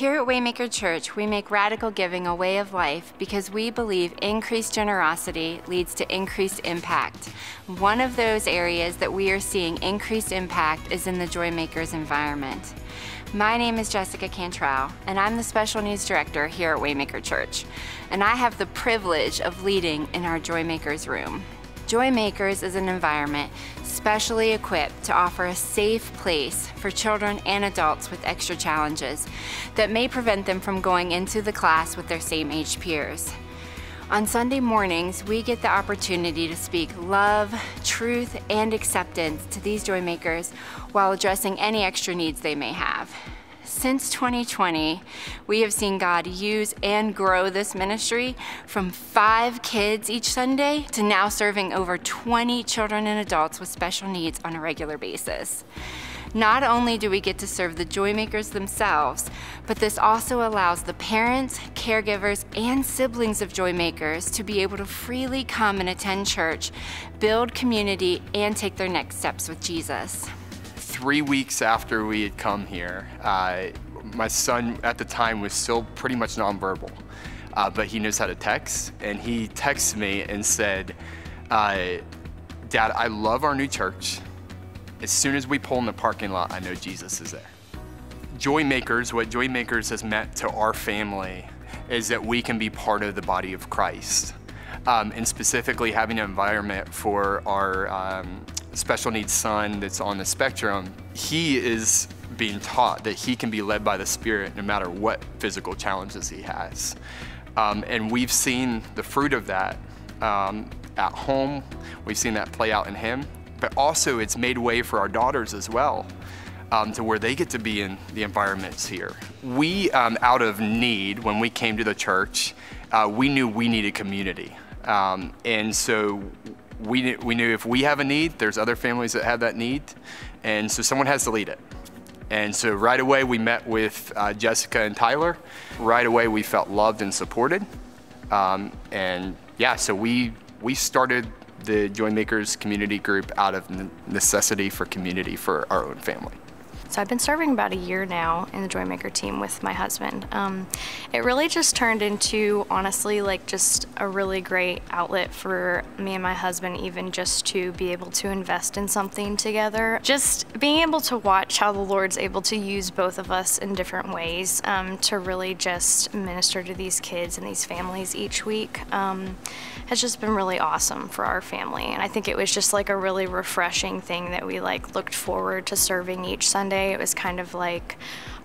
Here at Waymaker Church, we make radical giving a way of life because we believe increased generosity leads to increased impact. One of those areas that we are seeing increased impact is in the Joymakers environment. My name is Jessica Cantrell, and I'm the Special Needs Director here at Waymaker Church. And I have the privilege of leading in our Joymakers room. Joymakers is an environment specially equipped to offer a safe place for children and adults with extra challenges that may prevent them from going into the class with their same age peers. On Sunday mornings, we get the opportunity to speak love, truth, and acceptance to these Joymakers while addressing any extra needs they may have. Since 2020, we have seen God use and grow this ministry from five kids each Sunday to now serving over 20 children and adults with special needs on a regular basis. Not only do we get to serve the Joymakers themselves, but this also allows the parents, caregivers, and siblings of Joymakers to be able to freely come and attend church, build community, and take their next steps with Jesus three weeks after we had come here, uh, my son at the time was still pretty much nonverbal, uh, but he knows how to text. And he texted me and said, uh, Dad, I love our new church. As soon as we pull in the parking lot, I know Jesus is there. Joy Makers, what Joy Makers has meant to our family is that we can be part of the body of Christ. Um, and specifically having an environment for our um, special needs son that's on the spectrum, he is being taught that he can be led by the Spirit no matter what physical challenges he has. Um, and we've seen the fruit of that um, at home. We've seen that play out in him. But also, it's made way for our daughters as well. Um, to where they get to be in the environments here. We, um, out of need, when we came to the church, uh, we knew we needed community. Um, and so we, we knew if we have a need, there's other families that have that need. And so someone has to lead it. And so right away we met with uh, Jessica and Tyler. Right away we felt loved and supported. Um, and yeah, so we, we started the Joy Makers community group out of necessity for community for our own family. So I've been serving about a year now in the Joymaker team with my husband. Um, it really just turned into, honestly, like just a really great outlet for me and my husband, even just to be able to invest in something together. Just being able to watch how the Lord's able to use both of us in different ways um, to really just minister to these kids and these families each week um, has just been really awesome for our family. And I think it was just like a really refreshing thing that we like looked forward to serving each Sunday it was kind of like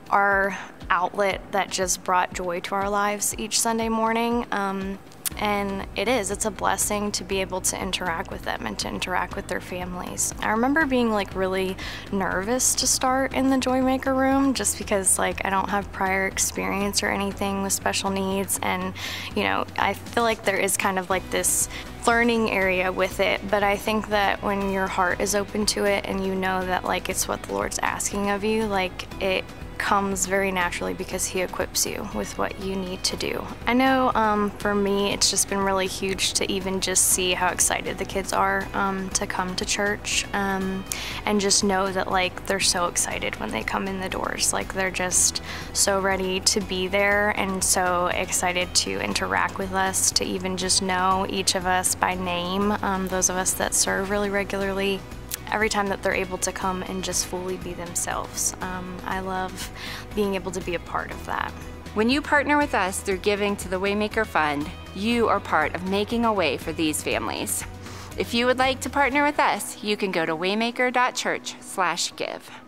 our outlet that just brought joy to our lives each Sunday morning. Um, and it is, it's a blessing to be able to interact with them and to interact with their families. I remember being like really nervous to start in the Joymaker room just because like I don't have prior experience or anything with special needs and you know, I feel like there is kind of like this learning area with it, but I think that when your heart is open to it and you know that like it's what the Lord's asking of you, like it comes very naturally because he equips you with what you need to do. I know um, for me it's just been really huge to even just see how excited the kids are um, to come to church um, and just know that like they're so excited when they come in the doors. Like they're just so ready to be there and so excited to interact with us, to even just know each of us by name, um, those of us that serve really regularly every time that they're able to come and just fully be themselves. Um, I love being able to be a part of that. When you partner with us through giving to the Waymaker Fund, you are part of making a way for these families. If you would like to partner with us, you can go to waymaker.church/give.